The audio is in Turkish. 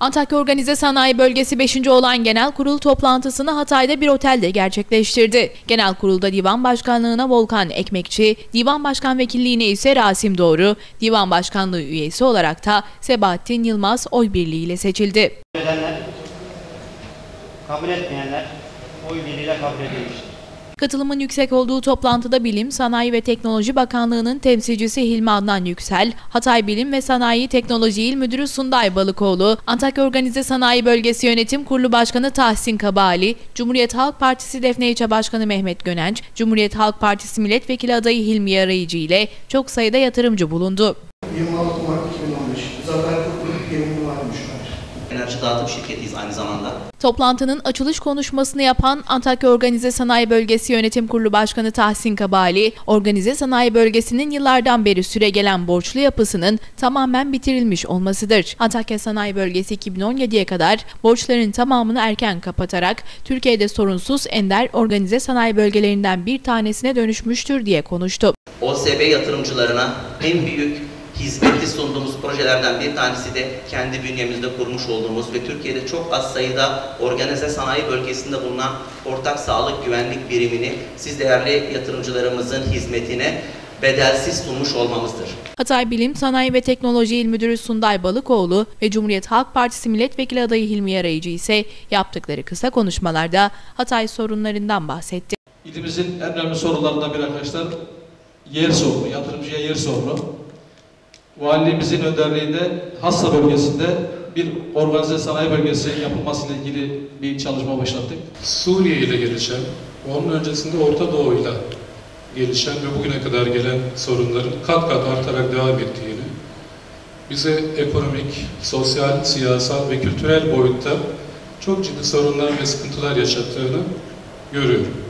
Antakya Organize Sanayi Bölgesi 5. olan genel kurul toplantısını Hatay'da bir otelde gerçekleştirdi. Genel kurulda divan başkanlığına Volkan Ekmekçi, divan başkan vekilliğine ise Rasim Doğru, divan başkanlığı üyesi olarak da Sebahattin Yılmaz oy birliğiyle seçildi. edenler, kabul etmeyenler oy birliğiyle kabul edilmiştir. Katılımın yüksek olduğu toplantıda Bilim, Sanayi ve Teknoloji Bakanlığı'nın temsilcisi Hilmi Adnan Yüksel, Hatay Bilim ve Sanayi Teknoloji İl Müdürü Sunday Balıkoğlu, Antakya Organize Sanayi Bölgesi Yönetim Kurulu Başkanı Tahsin Kabali, Cumhuriyet Halk Partisi Defne İlçe Başkanı Mehmet Gönenç, Cumhuriyet Halk Partisi Milletvekili adayı Hilmi Yarayıcı ile çok sayıda yatırımcı bulundu. 26 Mart 2015. Zafer Kurtuluk Yeminli Varmışlar. Enerji dağıtım şirketiyiz aynı zamanda. Toplantının açılış konuşmasını yapan Antakya Organize Sanayi Bölgesi Yönetim Kurulu Başkanı Tahsin Kabali, Organize Sanayi Bölgesi'nin yıllardan beri süre gelen borçlu yapısının tamamen bitirilmiş olmasıdır. Antakya Sanayi Bölgesi 2017'ye kadar borçların tamamını erken kapatarak Türkiye'de sorunsuz ender organize sanayi bölgelerinden bir tanesine dönüşmüştür diye konuştu. OSB yatırımcılarına en büyük hizmeti sunduğumuz projelerden bir tanesi de kendi bünyemizde kurmuş olduğumuz ve Türkiye'de çok az sayıda organize sanayi bölgesinde bulunan ortak sağlık güvenlik birimini siz değerli yatırımcılarımızın hizmetine bedelsiz sunmuş olmamızdır. Hatay Bilim, Sanayi ve Teknoloji İl Müdürü Sunday Balıkoğlu ve Cumhuriyet Halk Partisi Milletvekili adayı Hilmi Yarayıcı ise yaptıkları kısa konuşmalarda Hatay sorunlarından bahsetti. İlimizin en önemli sorularından biri arkadaşlar yer sorunu, yatırımcıya yer sorunu. Valiliğimizin önderliğinde Hassa bölgesinde bir organize sanayi bölgesi yapılmasıyla ilgili bir çalışma başlattık. Suriye ile gelişen, onun öncesinde Orta Doğu ile gelişen ve bugüne kadar gelen sorunların kat kat artarak devam ettiğini, bize ekonomik, sosyal, siyasal ve kültürel boyutta çok ciddi sorunlar ve sıkıntılar yaşattığını görüyorum.